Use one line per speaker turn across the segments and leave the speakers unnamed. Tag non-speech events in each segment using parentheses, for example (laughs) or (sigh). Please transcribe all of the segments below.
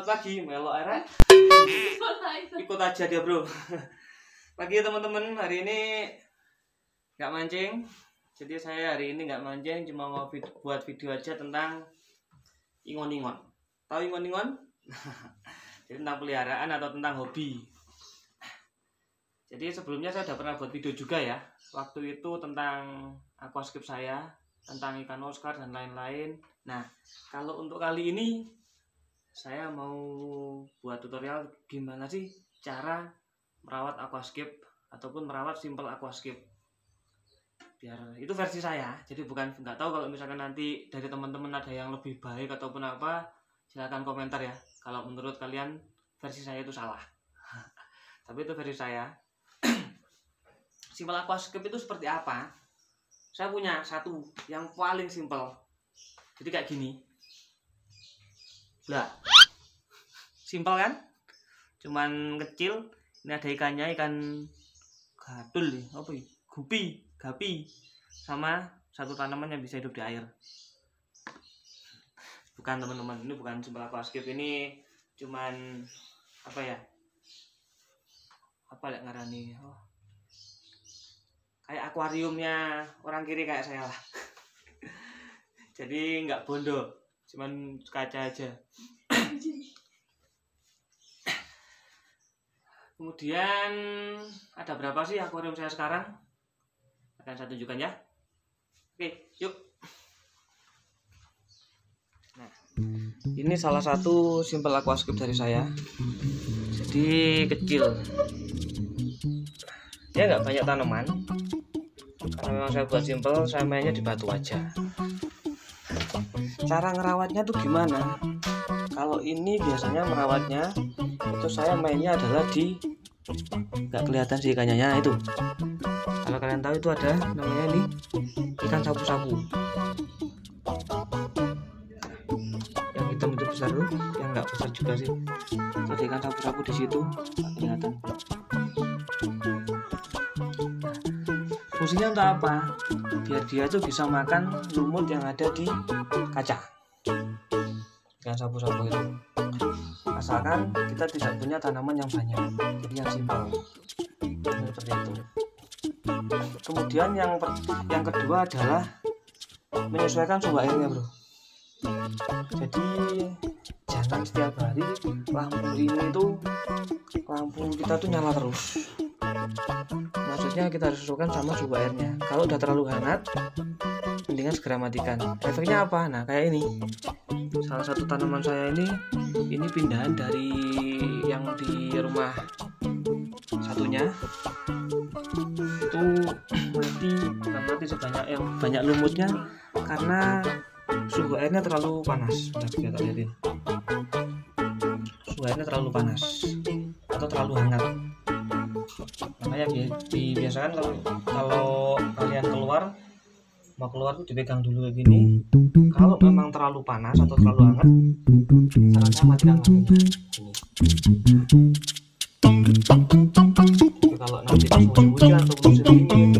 Selamat pagi, Melo Era. Ikut aja dia, Bro. (laughs) Pagi teman-teman, hari ini nggak mancing. Jadi saya hari ini nggak mancing, cuma mau vid- buat video aja tentang ingon-ingon. Tahu ingon-ingon? (laughs) Jadi tentang peliharaan atau tentang hobi. Jadi sebelumnya saya udah pernah buat video juga ya. Waktu itu tentang aquascape saya, tentang ikan Oscar dan lain-lain. Nah, kalau untuk kali ini saya mau buat tutorial gimana sih cara merawat aquascape ataupun merawat simple aquascape. Biar itu versi saya jadi bukan nggak tahu kalau misalkan nanti dari teman-teman ada yang lebih baik ataupun apa silahkan komentar ya. Kalau menurut kalian versi saya itu salah. (laughs) Tapi itu versi saya. (clears throat) Simple aquascape itu seperti apa? Saya punya satu yang paling simple. Jadi kayak gini lah. Simpel kan? Cuman kecil ini ada ikannya ikan gadul nih. Apa ya? Gupi gapi. Sama satu tanaman yang bisa hidup di air. Bukan teman-teman. Ini bukan simpel aquascape ini cuman apa ya? Apa ya ngarani? Oh. kayak akuariumnya orang kiri kayak saya lah. (laughs) Jadi nggak bondo cuman kaca aja. Kemudian ada berapa sih akuarium saya sekarang? Akan saya tunjukkan ya. Oke yuk. Nah ini salah satu simple aquascape dari saya. Jadi kecil. Dia nggak banyak tanaman. Karena memang saya buat simple saya mainnya di batu aja cara ngerawatnya tuh gimana? Kalau ini biasanya merawatnya itu saya mainnya adalah di nggak kelihatan sih ikannya ya itu. Kalau kalian tahu itu ada namanya ini ikan sapu-sapu. Yang hitam itu besar tuh yang nggak besar juga sih. Itu ikan sapu-sapu di situ kelihatan. Fungsinya untuk apa? Biar dia tuh bisa makan lumut yang ada di kaca. Ikan sapu-sapu itu. Asalkan kita tidak punya tanaman yang banyak. Jadi yang simpel. Seperti itu. Kemudian yang yang kedua adalah menyesuaikan suhu airnya bro jadi jangan setiap hari lampu ini itu lampu kita tuh nyala terus. Maksudnya kita harus sesuaikan sama suhu airnya. Kalau udah terlalu hangat mendingan segera matikan. Efeknya apa? Nah kayak ini. Salah satu tanaman saya ini ini pindahan dari yang di rumah satunya. Itu (clears throat) mati bukan mati sebanyak yang banyak lumutnya karena suhu airnya terlalu panas nah, tak lihatin suhu airnya terlalu panas atau terlalu hangat? Makanya bi- dibiasakan kalau kalau kalian keluar mau keluar tuh dipegang dulu kayak gini. Kalau memang terlalu panas atau terlalu hangat saran saya matikan lampunya kalau nanti musim hujan atau musim dingin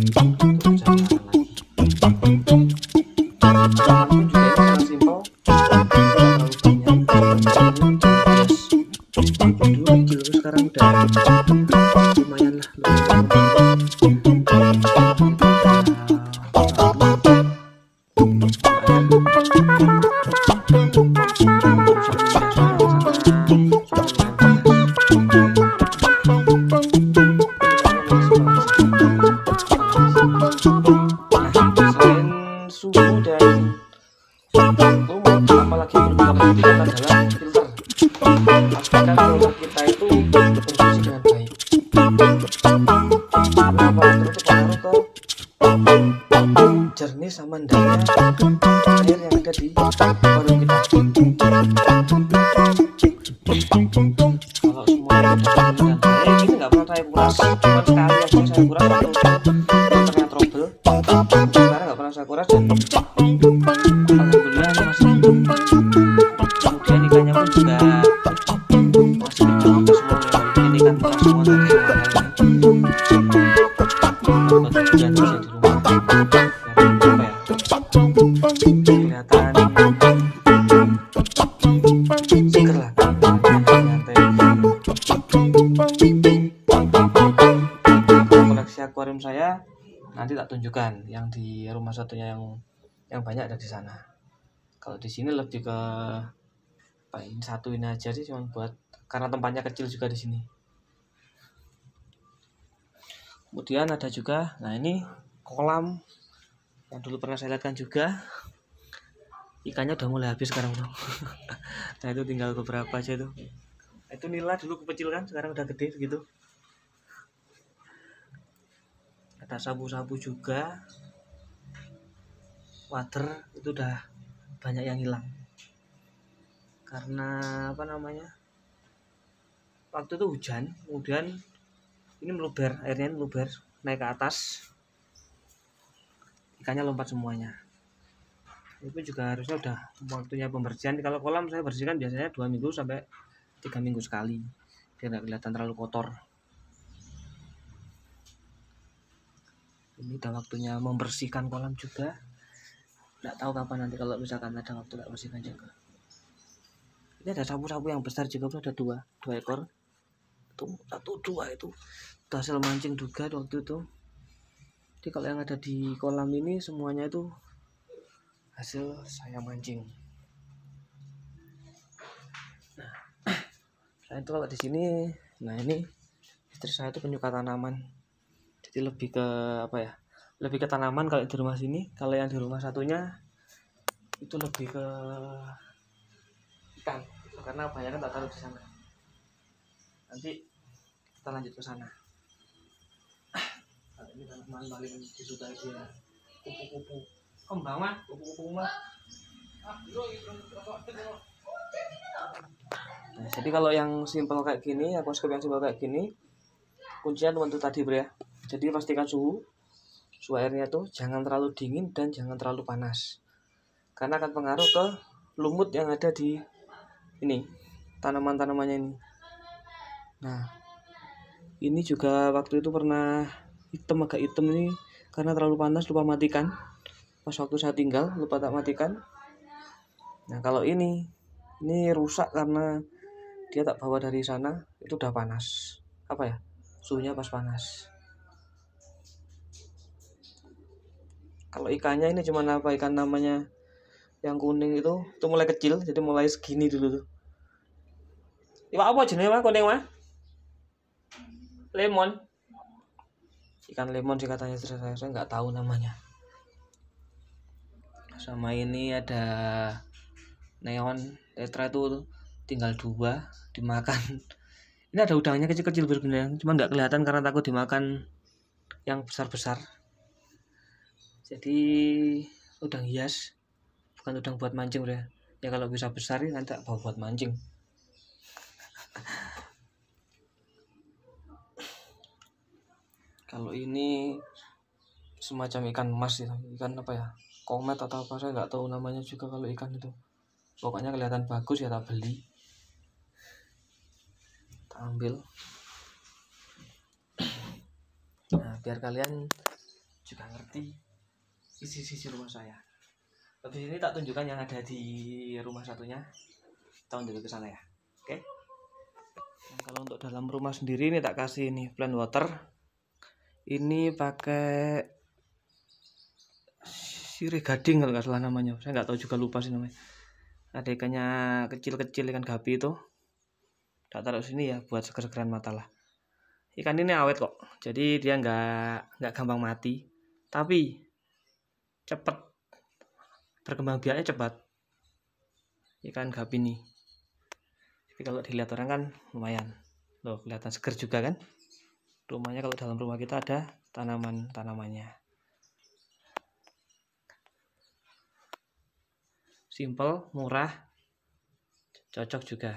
sini lebih ke apa ini satu ini aja sih cuma buat karena tempatnya kecil juga di sini. Kemudian ada juga nah ini kolam yang dulu pernah saya lihatkan juga. Ikannya udah mulai habis sekarang tuh (laughs) nah itu tinggal beberapa aja tuh nah, itu nila dulu kecil kan sekarang udah gede gitu ada sabu-sabu juga. Water itu udah banyak yang hilang. Karena apa namanya waktu itu hujan kemudian ini meluber airnya meluber naik ke atas ikannya lompat semuanya. Itu juga harusnya udah waktunya pembersihan. Kalau kolam saya bersihkan biasanya dua minggu sampai tiga minggu sekali biar nggak kelihatan terlalu kotor. Ini udah waktunya membersihkan kolam juga nggak tahu kapan nanti kalau misalkan ada waktu nggak bersihkan juga. Ini ada sapu-sapu yang besar juga ada dua dua ekor. Itu satu dua itu. Hasil mancing juga waktu itu. Jadi kalau yang ada di kolam ini semuanya itu hasil saya mancing. Nah (clears throat) itu kalau di sini nah ini istri saya itu penyuka tanaman. Jadi lebih ke apa ya lebih ke tanaman kalau di rumah sini. Kalau yang di rumah satunya itu lebih ke ikan. Karena banyak kan tak taruh di sana. Nanti kita lanjut ke sana. Nah, ini tanaman paling disukai dia kupu-kupu. Kembang mah kupu-kupu mah nah, jadi kalau yang simpel kayak gini aquascape yang simpel kayak gini kuncinya teman tuh tadi bro ya. Jadi pastikan suhu suhu airnya tuh jangan terlalu dingin dan jangan terlalu panas. Karena akan pengaruh ke lumut yang ada di ini tanaman-tanamannya ini. Nah ini juga waktu itu pernah hitam agak hitam ini karena terlalu panas lupa matikan. Pas waktu saya tinggal lupa tak matikan. Nah kalau ini ini rusak karena dia tak bawa dari sana itu udah panas. Apa ya? Suhunya pas panas kalau ikannya ini cuma apa ikan namanya yang kuning itu itu mulai kecil jadi mulai segini dulu tuh. Ikan apa jenisnya mah kuning mah lemon. Ikan lemon sih katanya saya saya nggak tahu namanya. Sama ini ada neon tetra itu tinggal dua dimakan. Ini ada udangnya kecil-kecil berbeda cuma nggak kelihatan karena takut dimakan yang besar-besar jadi udang hias bukan udang buat mancing udah ya. Kalau bisa besar ya nanti bawa buat mancing. Kalau ini semacam ikan emas itu ikan apa ya? Komet atau apa saya nggak tahu namanya juga kalau ikan itu. Pokoknya kelihatan bagus ya tak beli. Tak ambil. Nah biar kalian juga ngerti sisi-sisi rumah saya. Habis ini tak tunjukkan yang ada di rumah satunya. Tahun dulu ke sana ya. Oke. Okay? nah, kalau untuk dalam rumah sendiri ini tak kasih ini plant water. Ini pakai sirih gading kalau nggak salah namanya. Saya nggak tahu juga lupa sih namanya. Ada ikannya kecil-kecil ikan gapi itu. Tak taruh sini ya buat seger-segeran mata lah. Ikan ini awet kok. Jadi dia nggak nggak gampang mati. Tapi cepat berkembang biaknya cepat. Ikan gapi nih tapi kalau dilihat orang kan lumayan. Loh kelihatan seger juga kan? Rumahnya kalau dalam rumah kita ada tanaman tanamannya. Simple murah cocok juga.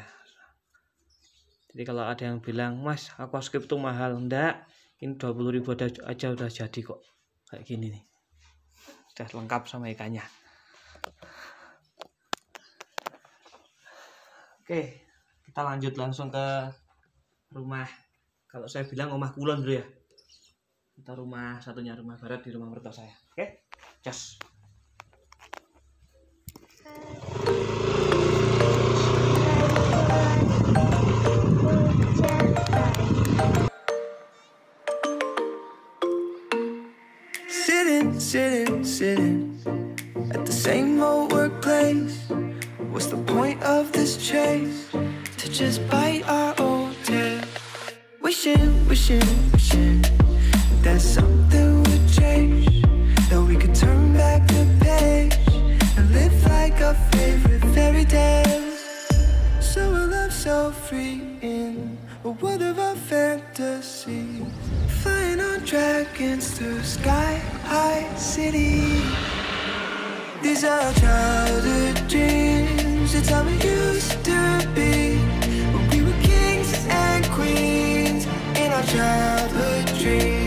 Jadi kalau ada yang bilang mas skip tuh mahal. Enggak ini 20.000 aja udah jadi kok. Kayak gini nih sudah lengkap sama ikannya. Oke kita lanjut langsung ke rumah. Kalau saya bilang rumah kulon dulu ya. Kita rumah satunya rumah barat di rumah mertua saya. Oke just
sitting, sitting at the same old workplace. What's the point of this chase? To just bite our old tail. Wishing, wishing, wishing that something would change. That we could turn back the page and live like our favorite fairy tales. So a love so free in a world of our fantasy. Flying on dragons through sky high city. These are childhood dreams. It's how we used to be. When we were kings and queens in our childhood dreams.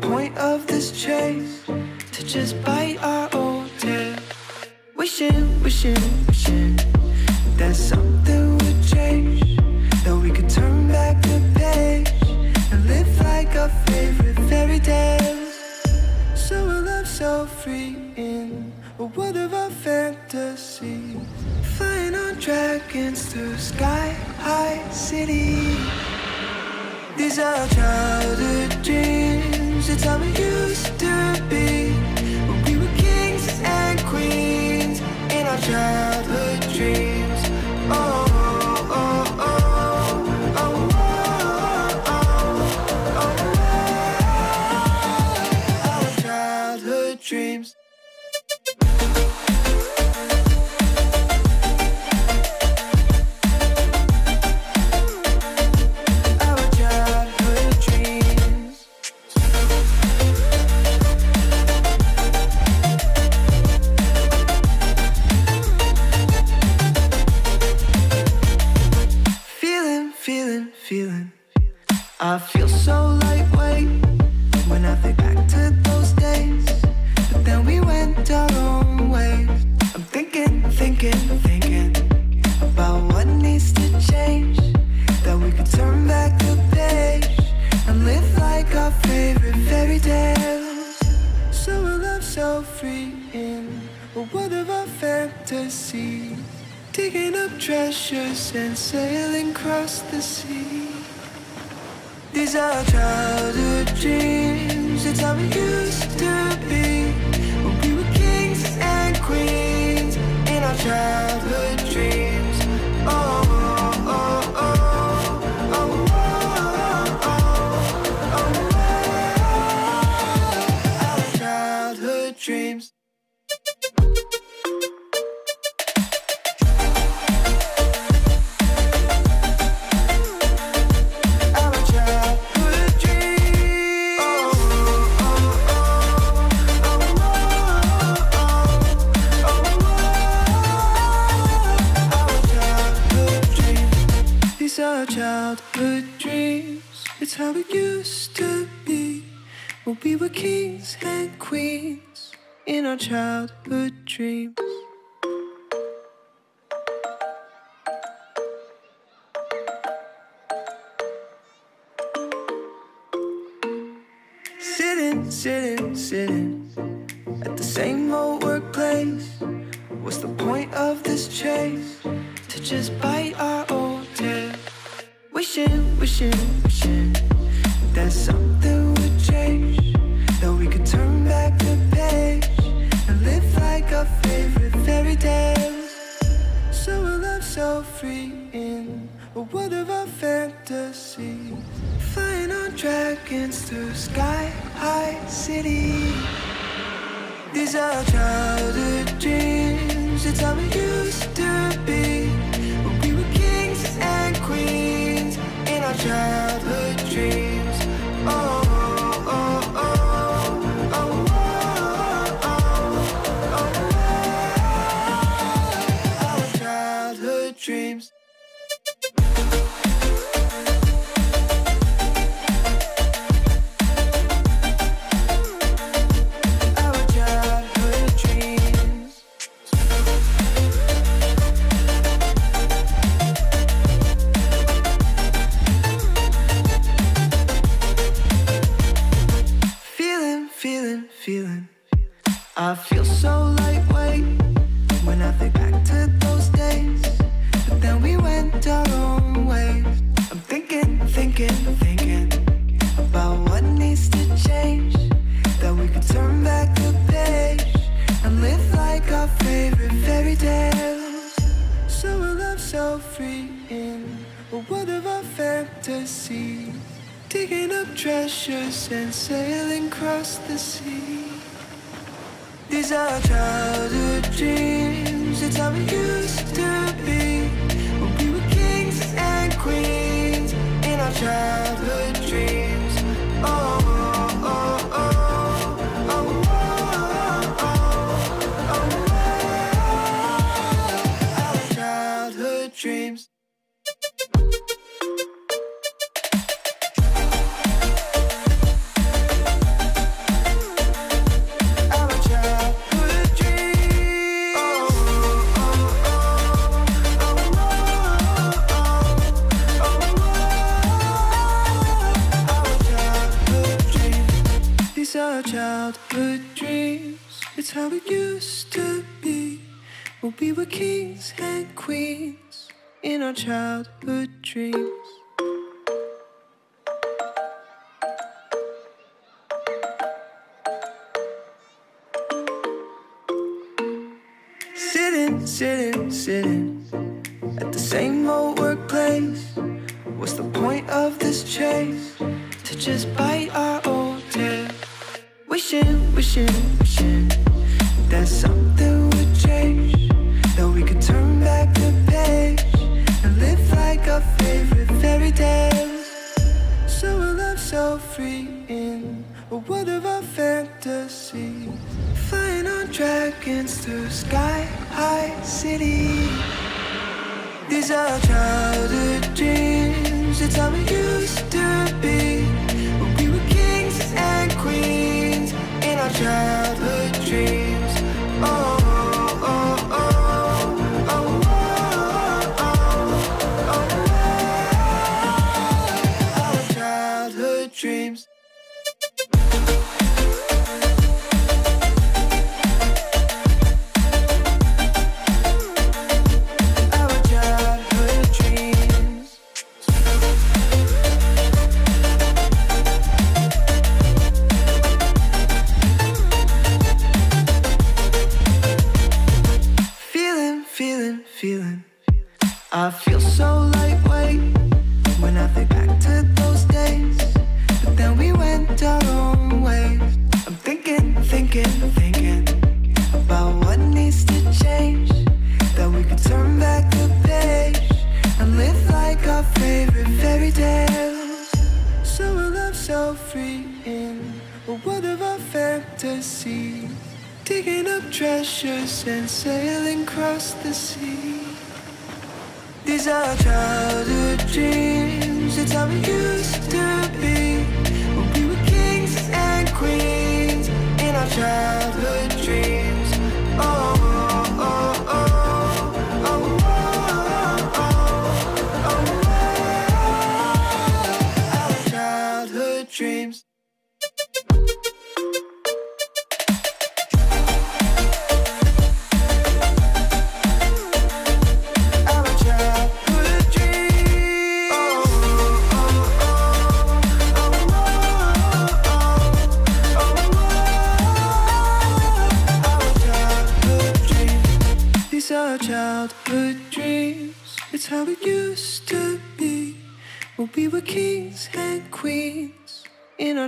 Point of this chase? To just bite our old tail. Wishing, wishing, wishing that something would change. That we could turn back the page and live like our favorite fairy tales. So a love so free in a world of our fantasy. Flying on dragons through sky high city. These are childhood dreams. It's how we used to be. When we were kings and queens in our childhood dreams. childhood dreams. Sitting, sitting, sitting at the same old workplace. What's the point of this chase? To just bite our old tail. Wishing, wishing, wishing that something. favorite fairy tales. So we'll love so free in a world of our fantasies. Flying on dragons through sky-high cities These are childhood dreams It's how we used to be. We were kings and queens In our childhood dreams. Oh. childhood dreams. Sitting, sitting, sitting at the same old workplace. What's the point of this chase? To just bite our old tail. Wishing, wishing, wishing that something. through sky high city. These are childhood dreams. It's how we used to.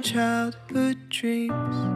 Childhood dreams.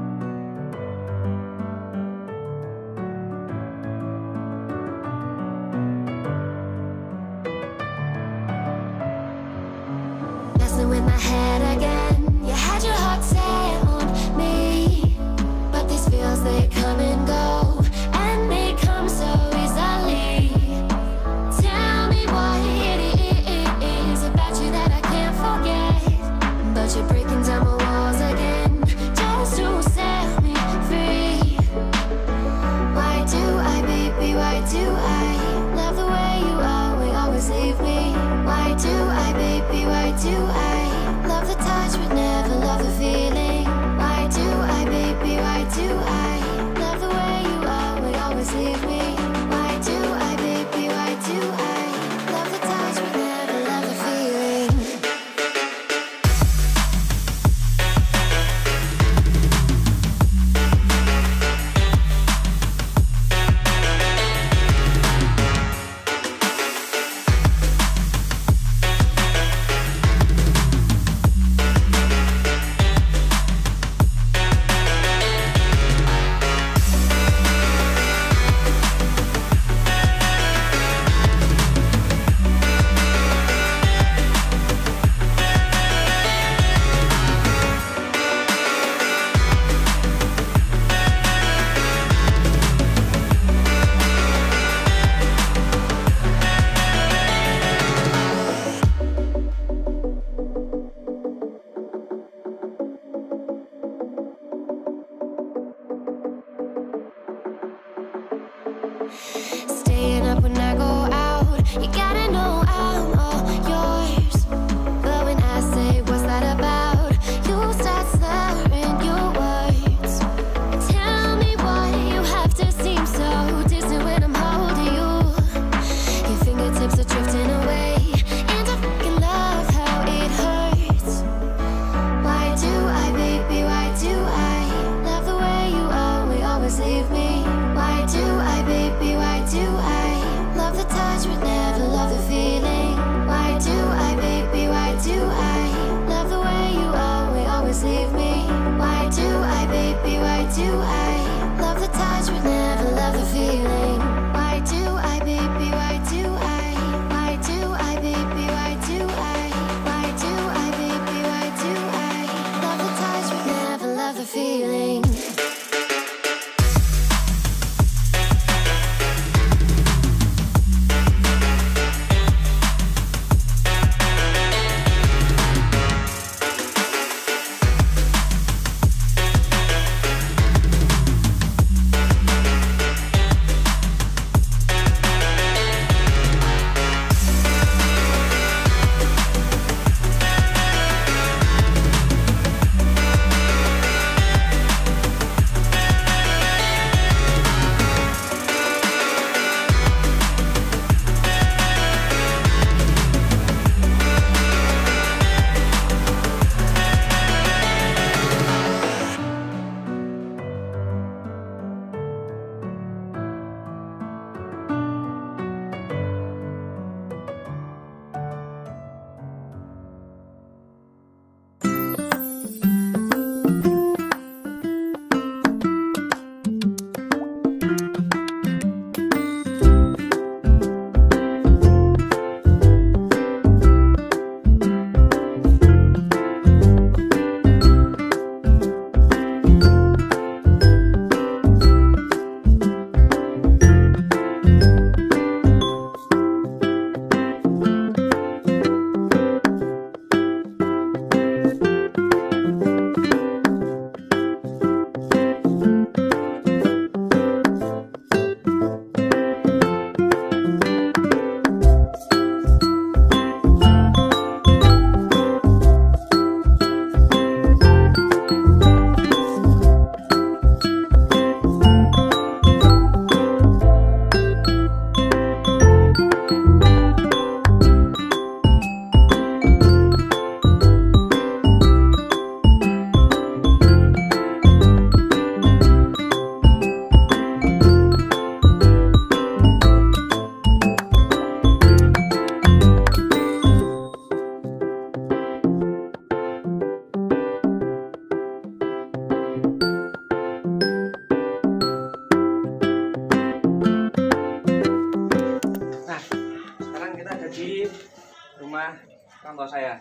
Tua saya.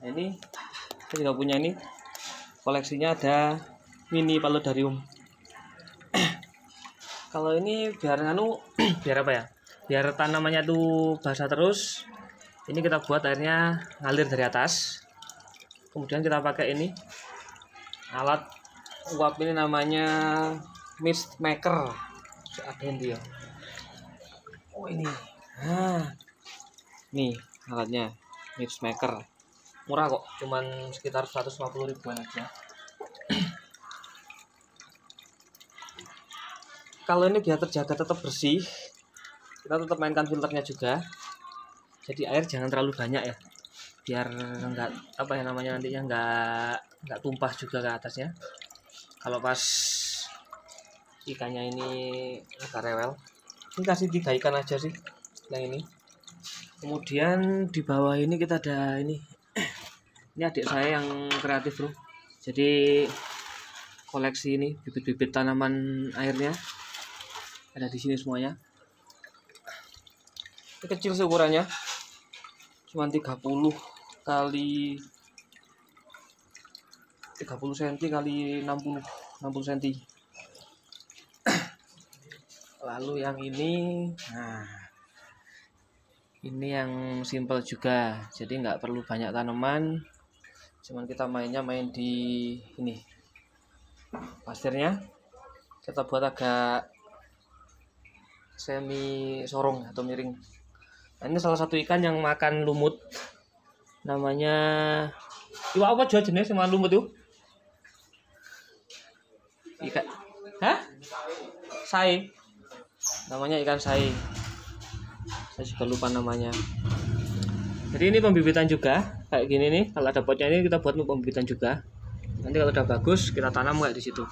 Nah ini saya juga punya ini. Koleksinya ada mini paludarium. (clears throat) Kalau ini biar nganu (clears throat) biar apa ya? Biar tanamannya tuh basah terus. Ini kita buat airnya ngalir dari atas. Kemudian kita pakai ini alat uap ini namanya mist maker. Ada dia. Oh ini. Nah nih alatnya mist maker murah kok cuman sekitar 150 ribuan aja. Kalau ini biar terjaga tetap bersih. Kita tetap mainkan filternya juga. Jadi air jangan terlalu banyak ya. Biar enggak apa ya namanya nantinya enggak enggak tumpah juga ke atasnya. Kalau pas ikannya ini agak rewel ini kasih tiga ikan aja sih yang ini kemudian di bawah ini kita ada ini. (clears throat) Ini adik saya yang kreatif bro. Jadi koleksi ini bibit-bibit tanaman airnya ada di sini semuanya. Ini kecil sih ukurannya cuma 30 kali 30 cm kali 60 60 cm lalu yang ini nah ini yang simple juga jadi nggak perlu banyak tanaman. Cuman kita mainnya main di ini pasirnya. Kita buat agak semi sorong atau miring. Nah, ini salah satu ikan yang makan lumut. Namanya iwa apa jual jenis sama lumut tuh ikan hah? Sai namanya ikan sai saya juga lupa namanya. Jadi ini pembibitan juga kayak gini nih. Kalau ada potnya ini kita buat pembibitan juga. Nanti kalau udah bagus kita tanam kayak di situ.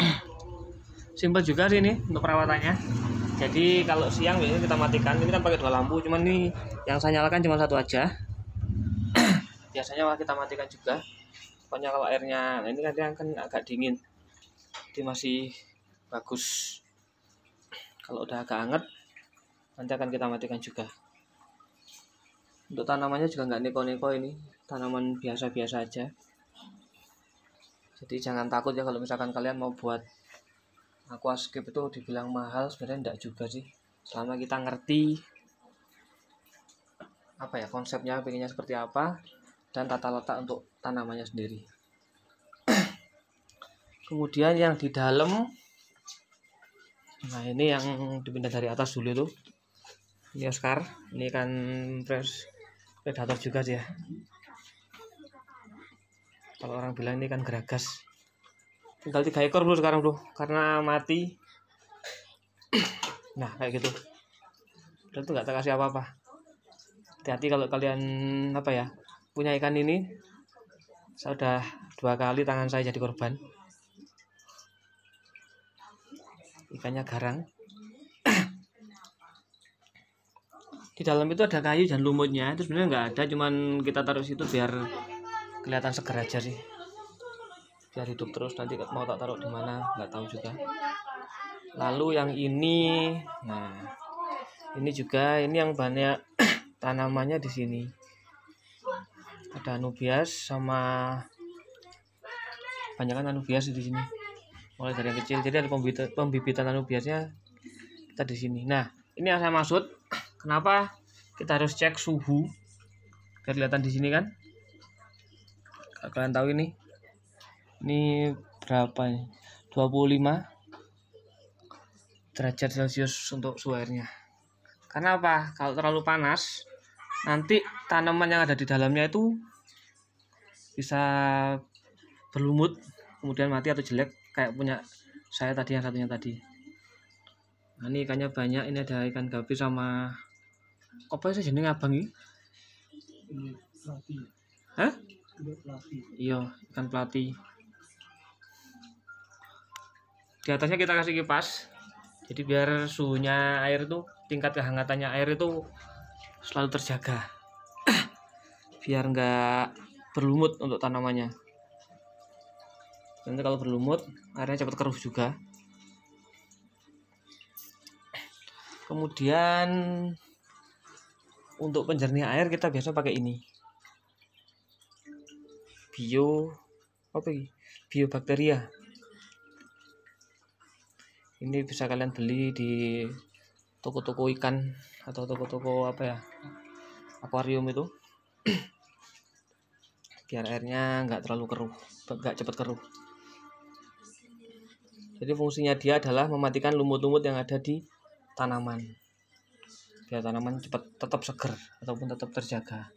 (clears throat) Simple juga sih ini untuk perawatannya. Jadi kalau siang biasanya kita matikan. Ini kan pakai dua lampu cuman ini yang saya nyalakan cuma satu aja. (clears throat) Biasanya kita matikan juga pokoknya kalau airnya nah ini kan kan agak dingin. Jadi masih bagus. Kalau udah agak hangat nanti akan kita matikan juga. Untuk tanamannya juga nggak neko-neko ini tanaman biasa-biasa aja. Jadi jangan takut ya kalau misalkan kalian mau buat aquascape itu dibilang mahal sebenarnya enggak juga sih. Selama kita ngerti apa ya konsepnya pengennya seperti apa dan tata letak untuk tanamannya sendiri. (clears throat) Kemudian yang di dalam nah ini yang dipindah dari atas dulu tuh ini Oscar. Ini kan predator juga sih ya. Kalau orang bilang ini kan geragas. Tinggal tiga ekor dulu sekarang bro. Karena mati. (clears throat) Nah kayak gitu. Dan tuh nggak kasih apa-apa. Hati-hati kalau kalian apa ya punya ikan ini. Saya udah dua kali tangan saya jadi korban. Ikannya garang di dalam itu ada kayu dan lumutnya itu sebenarnya nggak ada cuman kita taruh situ biar kelihatan seger aja sih. Biar hidup terus nanti mau tak taruh di mana nggak tahu juga. Lalu yang ini nah ini juga ini yang banyak (clears throat) tanamannya di sini. Ada anubias sama banyak kan anubias di sini. Mulai dari yang kecil jadi ada pembibitan, pembibitan anubiasnya kita di sini. Nah ini yang saya maksud (clears throat) kenapa kita harus cek suhu? Kelihatan di sini kan? Kalian tahu ini. Ini berapa ini? 25 derajat celcius untuk suhu airnya. Karena apa? Kalau terlalu panas nanti tanaman yang ada di dalamnya itu bisa berlumut kemudian mati atau jelek kayak punya saya tadi yang satunya tadi. Nah, ini ikannya banyak. Ini ada ikan gapi sama apa sih jenis abang ini? Hah? iya ikan pelati di atasnya kita kasih kipas. Jadi biar suhunya air itu tingkat kehangatannya air itu selalu terjaga. (coughs) Biar enggak berlumut untuk tanamannya. Nanti kalau berlumut airnya cepat keruh juga. Kemudian untuk penjernih air kita biasa pakai ini. Bio apa ini? Biobakteria. Ini bisa kalian beli di toko-toko ikan atau toko-toko apa ya? Akuarium itu. (clears throat) Biar airnya nggak terlalu keruh nggak cepat keruh. Jadi fungsinya dia adalah mematikan lumut-lumut yang ada di tanaman biar tanaman cepat tetap seger ataupun tetap terjaga.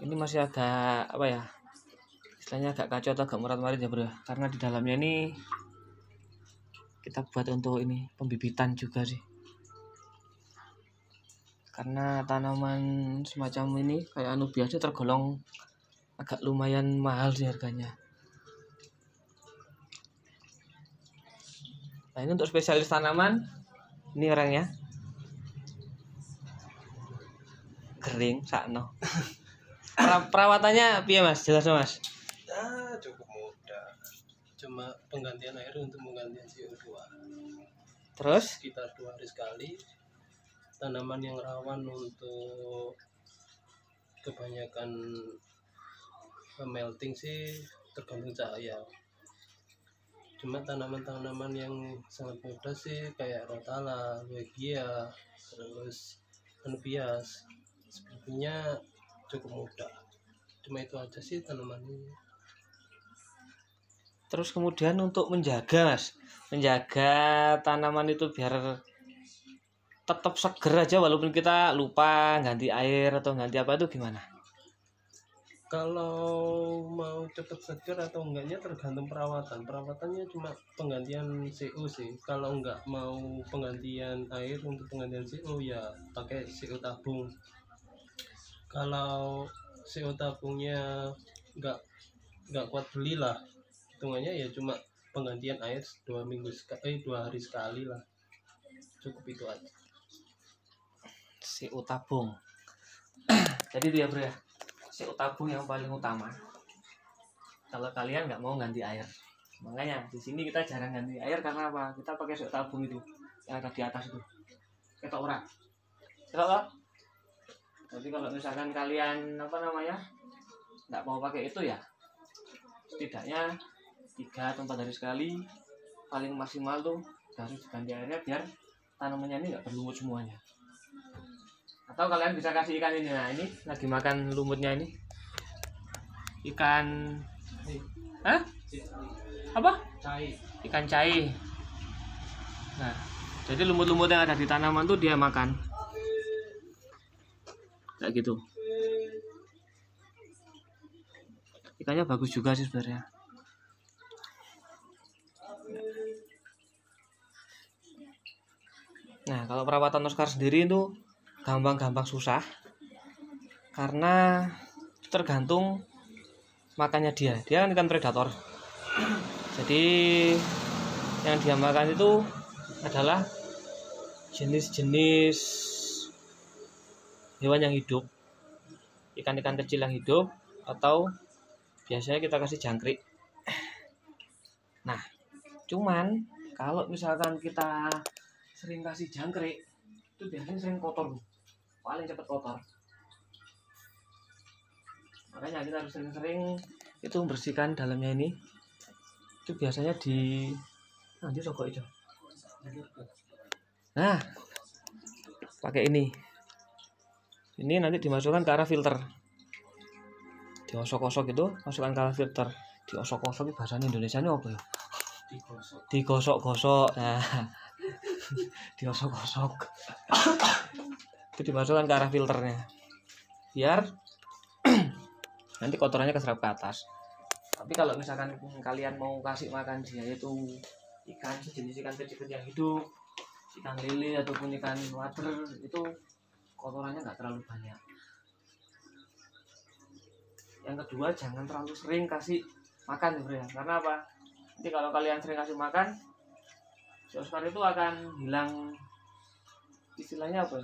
Ini masih agak apa ya istilahnya agak kacau atau agak merat-marit ya bro karena di dalamnya ini kita buat untuk ini pembibitan juga sih. Karena tanaman semacam ini kayak anu biasa tergolong agak lumayan mahal sih harganya. Nah ini untuk spesialis tanaman ini orangnya kering sakno (laughs) perawatannya piye mas jelas mas
Ah, cukup mudah. Cuma penggantian air untuk penggantian CO2.
terus
Sekitar dua hari sekali. Tanaman yang rawan untuk kebanyakan melting sih tergantung cahaya. Cuma tanaman-tanaman yang sangat mudah sih kayak rotala, wegia, terus anubias. Sepertinya cukup mudah. Cuma itu aja sih tanamannya.
terus kemudian untuk menjaga mas menjaga tanaman itu biar tetap seger aja walaupun kita lupa ganti air atau ganti apa itu gimana
kalau mau cepet seger atau enggaknya tergantung perawatan. Perawatannya cuma penggantian CO sih. Kalau enggak mau penggantian air untuk penggantian CO ya pakai CO tabung. Kalau CO tabungnya enggak enggak kuat beli lah. Hitungannya ya cuma penggantian air dua minggu sekali eh, dua hari sekali lah. Cukup itu aja.
CO tabung. (clears throat) Jadi ya bro ya CO tabung yang paling utama. Kalau kalian nggak mau ganti air makanya di sini kita jarang ganti air karena apa? Kita pakai CO tabung itu yang ada di atas itu. Kita orang kita lah jadi kalau misalkan kalian apa namanya nggak mau pakai itu ya setidaknya tiga atau empat hari sekali paling maksimal tuh harus diganti airnya biar tanamannya ini nggak berlumut semuanya atau kalian bisa kasih ikan ini. Nah ini lagi makan lumutnya ini. Ikan Hah? apa? Ikan cai. Nah jadi lumut-lumut yang ada di tanaman tuh dia makan. Kayak gitu. Ikannya bagus juga sih sebenarnya. Nah kalau perawatan Oscar sendiri itu gampang-gampang susah karena tergantung makannya dia. Dia kan ikan predator. Jadi yang dia makan itu adalah jenis-jenis hewan yang hidup. Ikan-ikan kecil yang hidup atau biasanya kita kasih jangkrik. Nah cuman kalau misalkan kita sering kasih jangkrik itu biasanya sering kotor. Paling cepat kotor. Makanya kita harus sering-sering itu membersihkan dalamnya ini. Itu biasanya di nanti sogok itu. Nah pakai ini. Ini nanti dimasukkan ke arah filter. Diosok-osok itu masukkan ke arah filter. Diosok-osok itu bahasa Indonesia ini apa ya?
Digosok.
Digosok-gosok. Nah (laughs) diosok-osok itu dimasukkan ke arah filternya. Biar (clears throat) nanti kotorannya keserap ke atas. Tapi kalau misalkan kalian mau kasih makan dia itu ikan sejenis ikan kecil yang hidup ikan lele ataupun ikan water itu kotorannya nggak terlalu banyak. Yang kedua jangan terlalu sering kasih makan ya ya karena apa? Nanti kalau kalian sering kasih makan si Oscar itu akan hilang. Istilahnya apa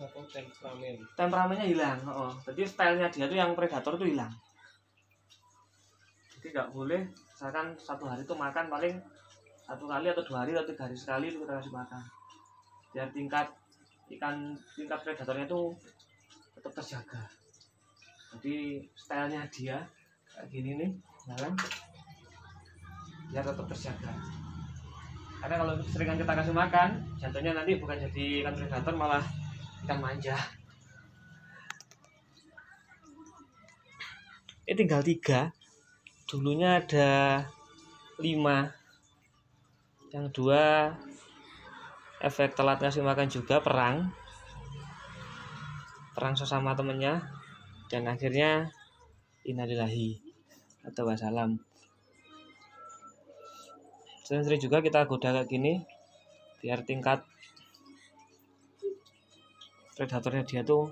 atau temperamen.
Temperamennya hilang oh jadi stylenya dia tuh yang predator tuh hilang. Jadi nggak boleh misalkan satu hari itu makan paling satu kali atau dua hari atau tiga hari sekali itu kita kasih makan. Biar tingkat ikan tingkat predatornya itu tetap terjaga. Jadi stylenya dia kayak gini nih ya kan? Biar tetap terjaga. Karena kalau seringan kita kasih makan jatuhnya nanti bukan jadi ikan predator malah ikan manja ini tinggal tiga. Dulunya ada lima. Yang dua efek telat ngasih makan juga perang. Perang sesama temennya. Dan akhirnya innalillahi atau wassalam. Sering-sering juga kita goda kayak gini biar tingkat predatornya dia tuh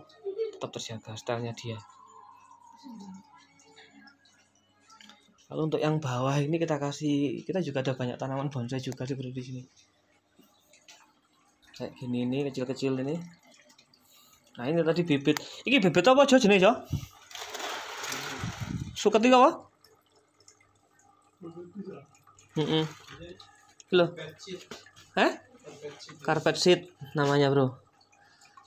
tetap terjaga stylenya dia Lalu untuk yang bawah ini kita kasih, kita juga ada banyak tanaman bonsai juga seperti di sini. Kayak gini ini kecil-kecil ini. Nah ini tadi bibit. Ini bibit apa Jo jenis Jo? Suket iki apa? Heeh. Loh,
Pecit,
eh? Carpet seed namanya, Bro.
Jenisnya Oke, apa jenis?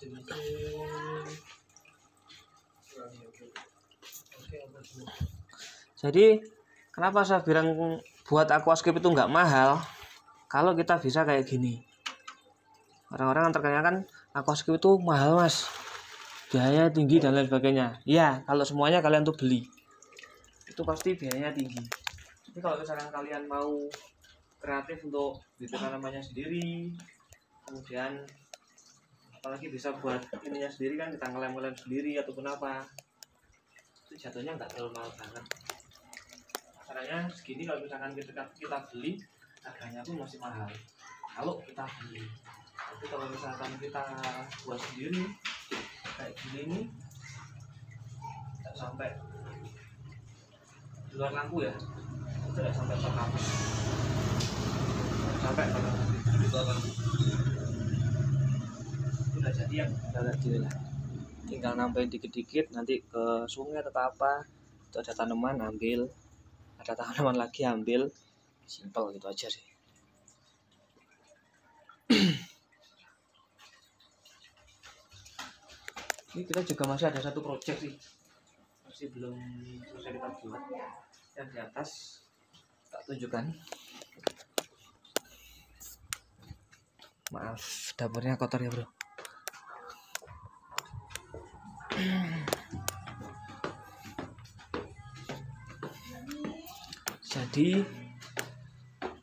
Jadi kenapa saya bilang buat aquascape itu nggak mahal kalau kita bisa kayak gini. Orang-orang yang terkaya kan aquascape itu mahal mas, biaya tinggi dan lain sebagainya. Ya kalau semuanya kalian tuh beli itu pasti biayanya tinggi. Tapi kalau misalkan kalian mau kreatif untuk bikin tanamannya sendiri, kemudian apalagi bisa buat ininya sendiri kan kita ngelem-ngelem sendiri ataupun apa. Itu jatuhnya nggak terlalu mahal banget. Caranya segini kalau misalkan kita kita beli harganya pun masih mahal. Kalau kita beli. Tapi kalau misalkan kita buat sendiri kayak gini nih nggak sampai. Di luar lampu ya? Itu nggak sampai 400 Nggak sampai 400 di luar udah jadi udah lah tinggal nambahin dikit-dikit nanti ke sungai atau apa itu ada tanaman ambil. Ada tanaman lagi ambil. Simpel gitu aja sih. Ini kita juga masih ada satu project sih. Masih belum selesai kita buat. Yang di atas tak tunjukkan. Maaf dapurnya kotor ya bro jadi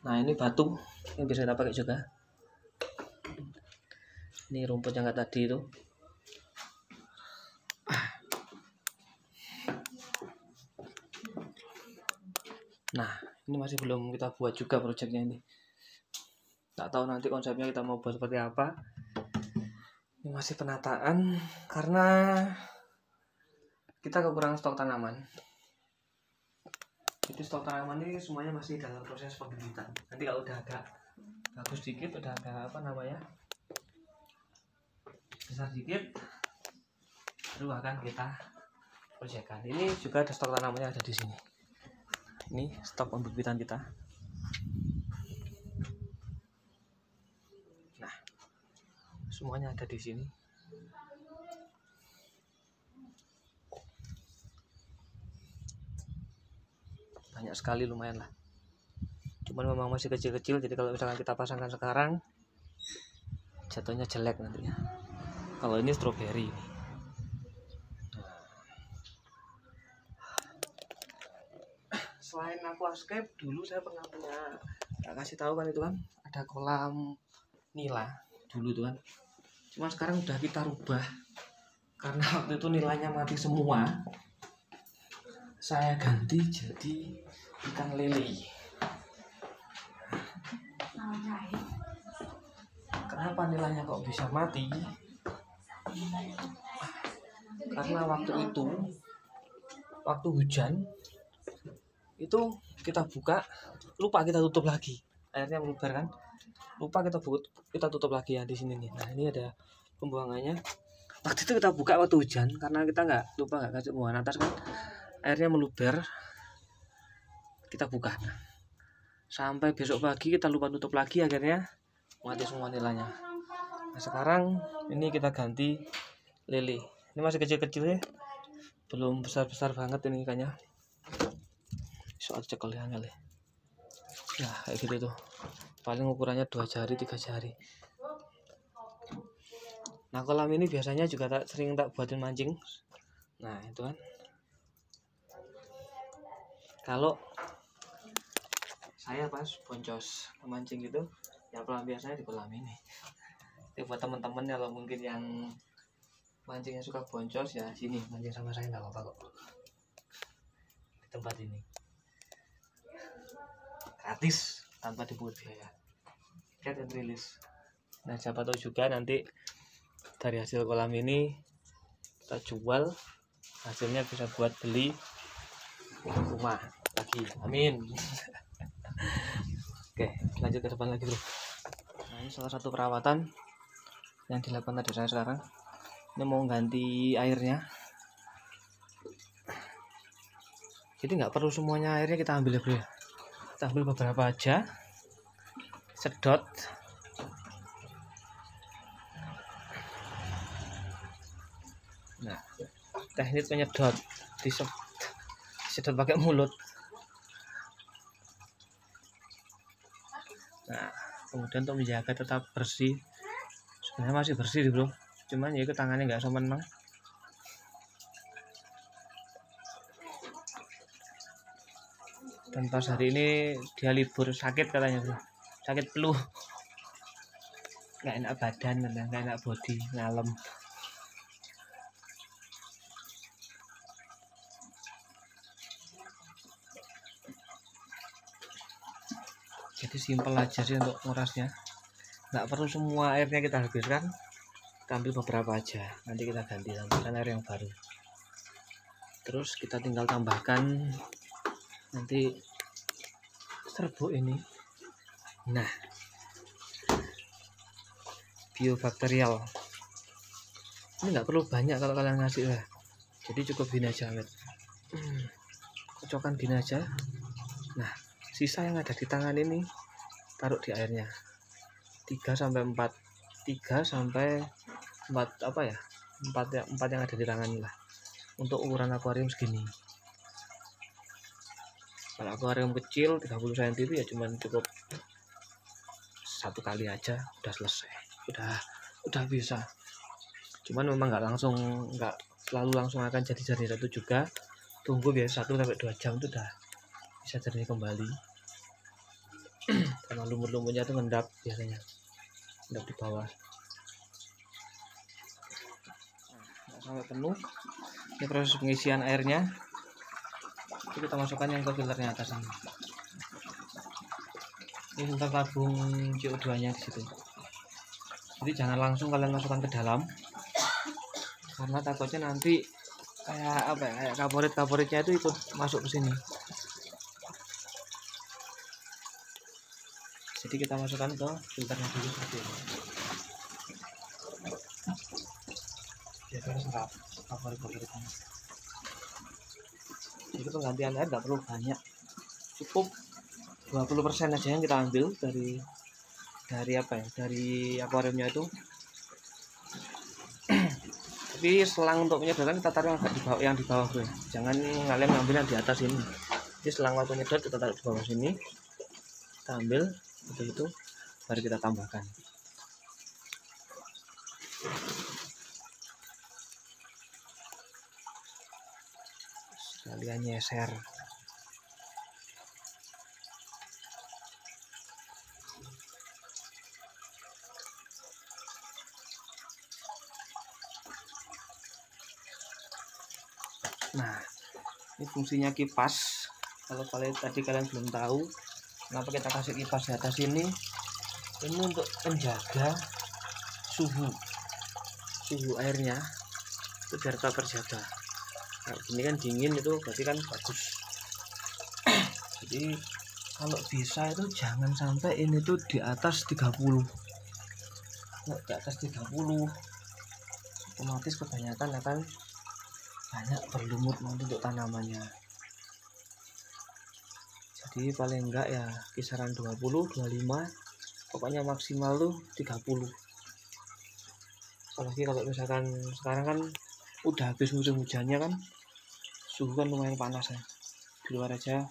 nah ini batu yang bisa kita pakai juga. Ini rumput yang tadi itu. Nah ini masih belum kita buat juga projectnya ini. Tak tahu nanti konsepnya kita mau buat seperti apa ini masih penataan karena kita kekurangan stok tanaman. Jadi stok tanaman ini semuanya masih dalam proses pembibitan nanti kalau udah agak bagus dikit udah agak apa namanya besar dikit baru akan kita kerjakan ini juga ada stok tanamannya ada di sini. Ini stok pembibitan kita semuanya ada di sini. Banyak sekali lumayan lah. Cuman memang masih kecil-kecil jadi kalau misalkan kita pasangkan sekarang jatuhnya jelek nantinya. Kalau ini stroberi selain aquascape dulu saya pernah punya tak kasih tahu kan itu kan ada kolam nila dulu tuh kan cuma sekarang udah kita rubah. Karena waktu itu nilainya mati semua saya ganti jadi ikan lele. Kenapa nilainya kok bisa mati? Karena waktu itu waktu hujan itu kita buka lupa kita tutup lagi. Airnya meluber kan lupa kita bu kita tutup lagi ya di sini nih. Nah ini ada pembuangannya. Waktu itu kita buka waktu hujan karena kita nggak lupa nggak kasih pembuangan atas kan. Airnya meluber. Kita buka. Sampai besok pagi kita lupa tutup lagi akhirnya. Mati semua nilainya. Nah sekarang ini kita ganti lili ini masih kecil-kecil ya. Belum besar-besar banget ini ikannya soal cekel ya angel ya. Nah, kayak gitu tuh paling ukurannya dua jari tiga jari. Nah kolam ini biasanya juga tak sering tak buatin mancing. Nah itu kan. Kalau saya pas boncos memancing gitu ya pelampiasannya di kolam ini. Itu buat teman-teman kalau mungkin yang mancingnya suka boncos ya sini mancing sama saya nggak apa-apa kok. Di tempat ini. Gratis tanpa dipungut biaya. Catch and release nah siapa tahu juga nanti dari hasil kolam ini kita jual hasilnya bisa buat beli rumah lagi. Amin. (laughs) Oke lanjut ke depan lagi bro. Nah ini salah satu perawatan yang dilakukan tadi saya sekarang. Ini mau ganti airnya. Jadi nggak perlu semuanya airnya kita ambil ya bro ya kita ambil beberapa aja. Sedot. Nah teknik penyedot. Dised- disedot pakai mulut. Nah kemudian untuk menjaga tetap bersih. Sebenarnya masih bersih sih bro. Cuman ya itu tangannya nggak semenang dan hari ini dia libur sakit katanya bro sakit flu nggak enak badan nggak enak body ngalem. Jadi simpel aja sih untuk ngurasnya. Nggak perlu semua airnya kita habiskan. Kita ambil beberapa aja. Nanti kita ganti tambahkan air yang baru. Terus kita tinggal tambahkan nanti serbuk ini. Nah biobakterial. Ini nggak perlu banyak kalau kalian ngasih lah jadi cukup gini aja Amit. Hmm, kocokan gini aja. Nah sisa yang ada di tangan ini taruh di airnya. 3 sampai 4 3 sampai 4 apa ya? 4 ya 4 yang ada di tangan lah. Untuk ukuran akuarium segini kalau akuarium kecil 30 cm itu ya cuman cukup satu kali aja udah selesai. Udah udah bisa. Cuman memang nggak langsung nggak selalu langsung akan jadi jernih satu juga. Tunggu biasa satu sampai dua jam itu udah bisa jernih kembali. (clears throat) Karena lumut-lumutnya itu ngendap biasanya ngendap di bawah. Nah, sampai penuh. Ini proses pengisian airnya itu kita masukkan yang ke filternya atas ini. Ini filter tabung CO2 nya di situ. Jadi jangan langsung kalian masukkan ke dalam karena takutnya nanti kayak apa ya kayak kaporit kaporitnya itu ikut masuk ke sini. Jadi kita masukkan ke filternya dulu seperti ini. Biar serap kaporit kaporitnya jadi penggantian air nggak perlu banyak. Cukup 20% aja yang kita ambil dari dari apa ya dari akuariumnya itu. (clears throat) Tapi selang untuk penyedotan kita taruh yang di bawah yang di bawah bro jangan kalian ngambil yang di atas ini. Jadi selang waktu nyedot kita taruh di bawah sini kita ambil untuk itu baru kita tambahkan sekalian nyeser nah ini fungsinya kipas. Kalau kalian tadi kalian belum tahu kenapa kita kasih kipas di atas ini? Ini untuk menjaga suhu suhu airnya. Itu biar terjaga nah, ini kan dingin itu berarti kan bagus. Jadi kalau bisa itu jangan sampai ini tuh di atas 30 kalau di atas 30 otomatis kebanyakan akan banyak berlumut nanti untuk tanamannya. Jadi paling enggak ya kisaran 20 25 pokoknya maksimal tuh 30 apalagi kalau misalkan sekarang kan udah habis musim hujannya kan suhu kan lumayan panas ya. Di luar aja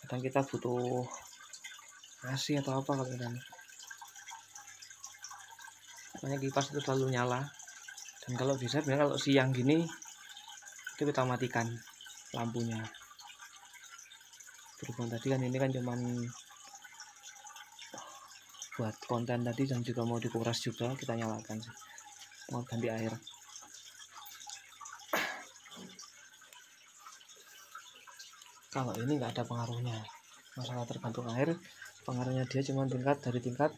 kadang kita butuh nasi atau apa kalau kan makanya kipas itu selalu nyala. Dan kalau bisa sebenarnya kalau siang gini itu kita matikan lampunya. Berhubung tadi kan ini kan cuman buat konten tadi dan juga mau dikuras juga kita nyalakan sih. Mau ganti air kalau ini nggak ada pengaruhnya. Masalah tergantung air pengaruhnya dia cuma tingkat dari tingkat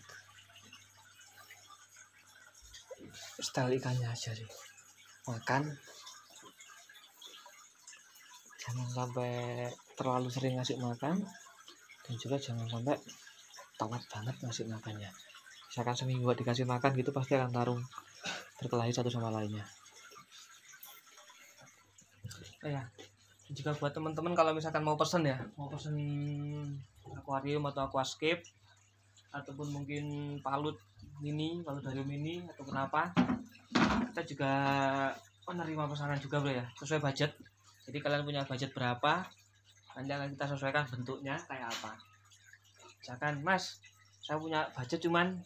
style ikannya aja sih. Makan. Jangan sampai terlalu sering ngasih makan. Dan juga jangan sampai telat banget ngasih makannya. Misalkan seminggu dikasih makan gitu pasti akan tarung berkelahi satu sama lainnya. Oh ya juga buat teman-teman kalau misalkan mau pesen ya. Mau pesen akuarium atau aquascape ataupun mungkin palut mini paludarium mini ataupun apa kita juga menerima pesanan juga bro ya sesuai budget. Jadi kalian punya budget berapa nanti akan kita sesuaikan bentuknya kayak apa. Misalkan mas saya punya budget cuman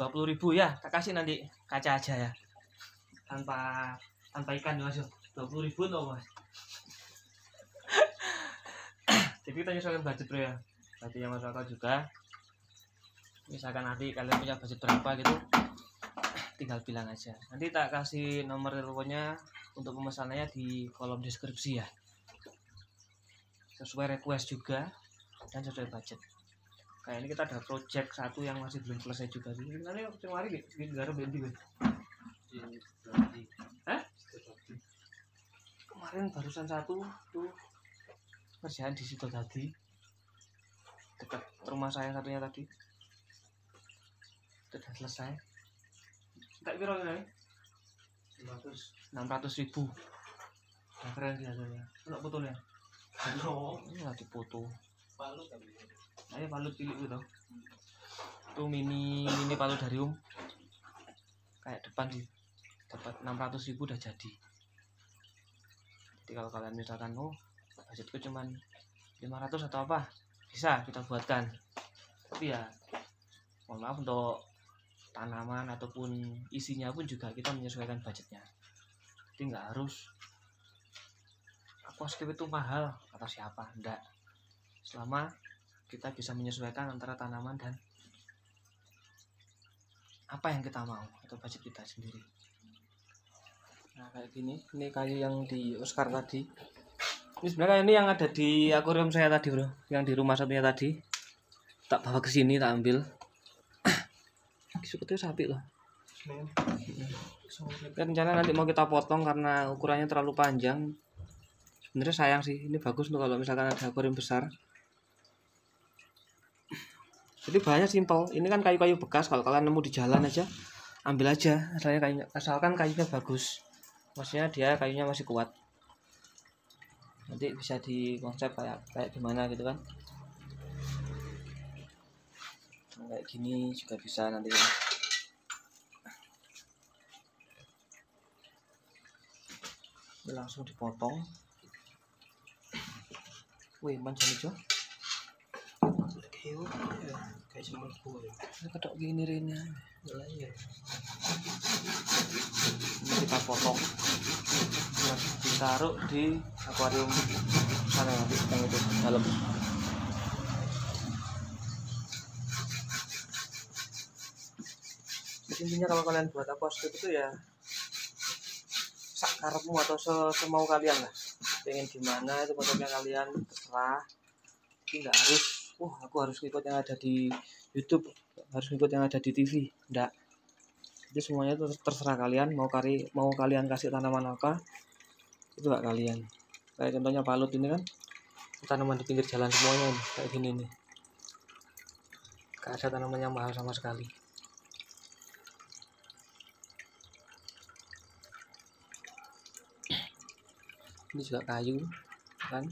20.000 ya tak kasih nanti kaca aja ya. Tanpa tanpa ikan ya. mas 20.000 tuh mas jadi kita nyesuaikan budget bro ya. Budgetnya masuk akal juga misalkan nanti kalian punya budget berapa gitu tinggal bilang aja. Nanti tak kasih nomor teleponnya untuk pemesanannya di kolom deskripsi ya. Sesuai request juga dan sesuai budget. Kayak ini kita ada project satu yang masih belum selesai juga. Sih ini kemarin di negara bendi Hah? Kemarin barusan satu tuh kerjaan di situ tadi. Dekat rumah saya satunya tadi. Sudah selesai. Tak kira kira 600 ribu. Nah, keren sih hasilnya. Enggak foto ya? Ini lagi foto ayo palut pilih gitu. Itu mini mini paludarium kayak depan sih dapat 600 ribu udah jadi jadi kalau kalian misalkan oh budgetku cuman 500 atau apa bisa kita buatkan. Tapi ya mohon maaf untuk tanaman ataupun isinya pun juga kita menyesuaikan budgetnya. Jadi nggak harus aquascape itu mahal kata siapa? Enggak selama kita bisa menyesuaikan antara tanaman dan apa yang kita mau atau budget kita sendiri nah kayak gini ini kayu yang di Oscar tadi. Ini sebenarnya ini yang ada di akuarium saya tadi bro. Yang di rumah satunya tadi. Tak bawa ke sini tak ambil. (coughs) Sebetulnya sapi loh. Rencana nanti mau kita potong karena ukurannya terlalu panjang. Sebenarnya sayang sih ini bagus tuh kalau misalkan ada akuarium besar. (coughs) Jadi bahannya simpel ini kan kayu-kayu bekas kalau kalian nemu di jalan aja ambil aja. Asalnya kayunya asalkan kayunya bagus maksudnya dia kayunya masih kuat. Nanti bisa di konsep kayak kayak gimana gitu kan. Kayak gini juga bisa nanti. Ini langsung dipotong. Wih manjan hijau
kayak cuma gue
ini kedok gini Rina
ya
ini kita potong ditaruh di akuarium sana nanti yang itu dalam intinya kalau kalian buat aquascape itu ya sak karepmu atau se semau kalian lah. Pengen gimana itu bentuknya kalian terserah. Tapi nggak harus wah aku harus ikut yang ada di YouTube harus ikut yang ada di TV enggak jadi semuanya itu terserah kalian mau kari mau kalian kasih tanaman apa itu hak kalian. Kayak contohnya palut ini kan tanaman di pinggir jalan semuanya nih, kayak gini nih. Gak ada tanaman yang mahal sama sekali. Ini juga kayu kan?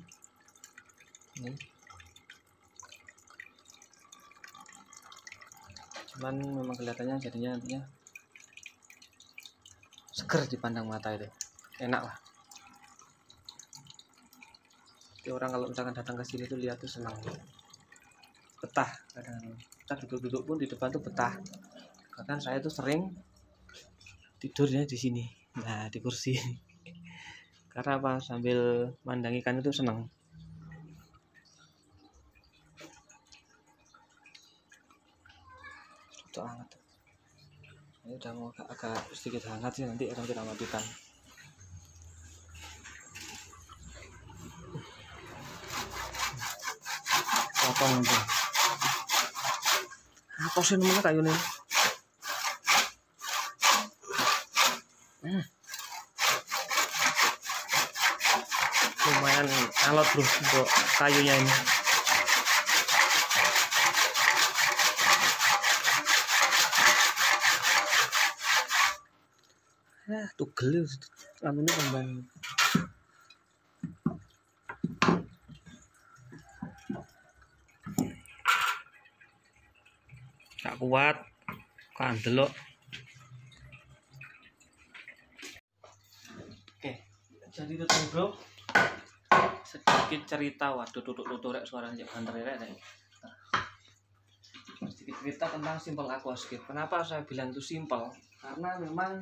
Ini cuman memang kelihatannya jadinya nantinya seger dipandang mata itu. Enak lah. Jadi orang kalau misalkan datang ke sini tuh lihat tuh senang. Betah kadang. Kita duduk-duduk pun di depan tuh betah. Bahkan saya tuh sering tidurnya di sini. Nah di kursi. (laughs) Karena apa? Sambil mandang ikan itu senang itu hangat ini udah mau agak, agak sedikit hangat sih nanti akan kita matikan potong aja apa sih namanya kayu ini Hmm. lumayan alot bro untuk kayunya ini ya tugel anu ini kembang. Gak kuat. Kandelok. Oke jadi itu bro. Sedikit cerita. Waduh tutup tutup rek suara aja banter rek rek. sedikit cerita tentang simple aquascape kenapa saya bilang itu simple karena memang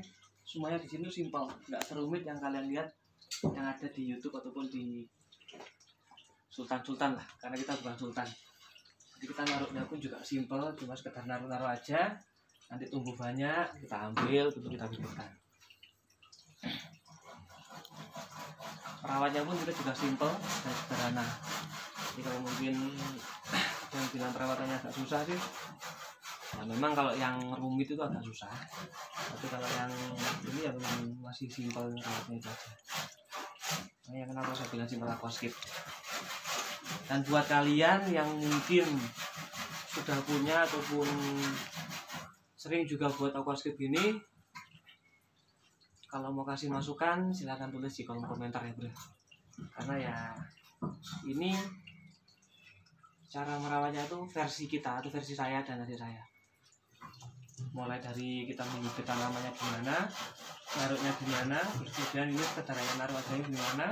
semuanya di sini simple nggak serumit yang kalian lihat yang ada di YouTube ataupun di Sultan Sultan lah. Karena kita bukan Sultan. Jadi kita naruhnya pun juga simple cuma sekedar naruh-naruh aja. Nanti tumbuh banyak kita ambil untuk kita bibitkan perawatnya pun kita juga simple dan sederhana. Jadi kalau mungkin yang bilang perawatannya agak susah sih ya memang kalau yang rumit itu agak susah tapi kalau yang ini ya memang masih simpel perawatnya itu aja. Nah, yang kenapa saya bilang simpel aquascape dan buat kalian yang mungkin sudah punya ataupun sering juga buat aquascape ini kalau mau kasih masukan silahkan tulis di kolom komentar ya bro. Karena ya ini cara merawatnya itu versi kita atau versi saya dan adik saya mulai dari kita mengikuti tanamannya gimana naruhnya gimana terus kemudian ini sekedar hanya naruh aja gimana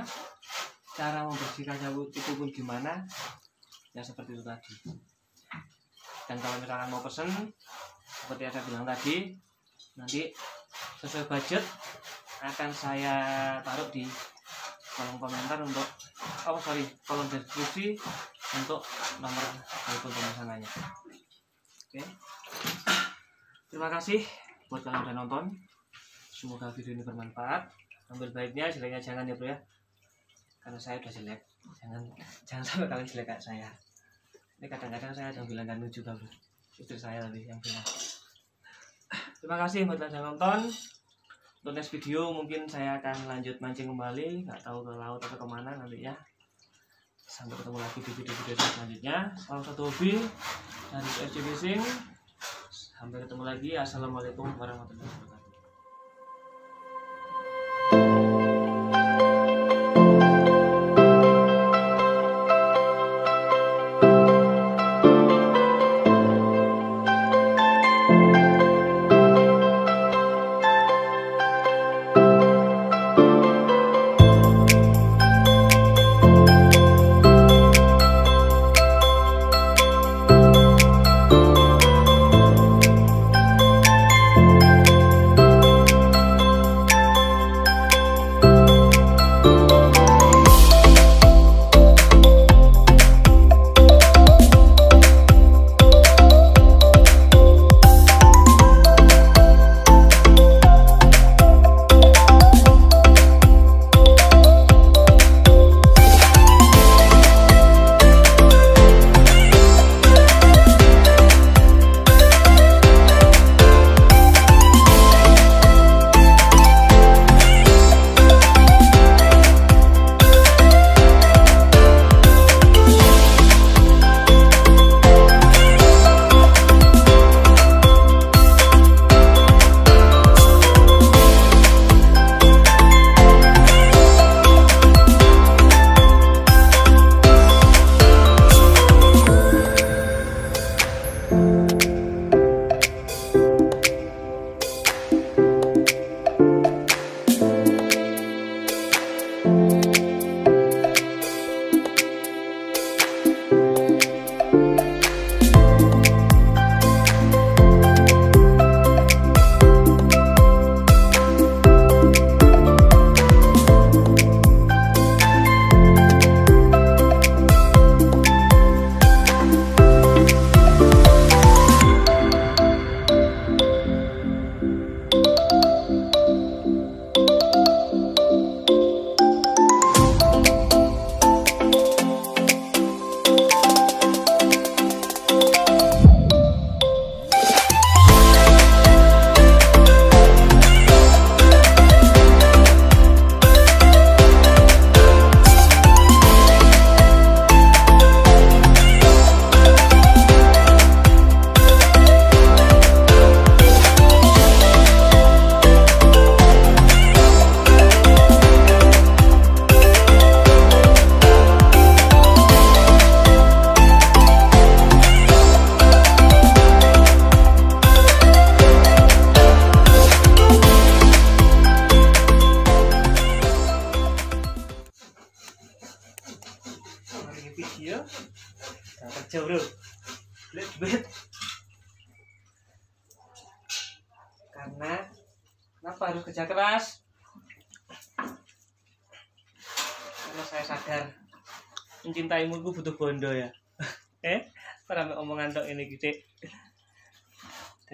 cara membersihkannya itu pun gimana ya seperti itu tadi. Dan kalau misalkan mau pesen seperti yang saya bilang tadi nanti sesuai budget akan saya taruh di kolom komentar untuk oh sorry kolom deskripsi untuk nomor telepon pemesanannya. Oke terima kasih buat kalian yang udah nonton. Semoga video ini bermanfaat. Ambil baiknya jeleknya jangan ya bro ya. Karena saya udah jelek. Jangan jangan (laughs) sampai kalian jelek kayak saya. Ini kadang-kadang saya ada bilang ganteng juga bro. Istri saya tadi yang bilang. Terima kasih buat kalian yang nonton. Untuk next video mungkin saya akan lanjut mancing kembali. Nggak tahu ke laut atau ke mana nantinya sampai ketemu lagi di video-video selanjutnya. Salam satu hobi dari FC Fishing sampai ketemu lagi. Assalamualaikum warahmatullahi wabarakatuh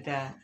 that.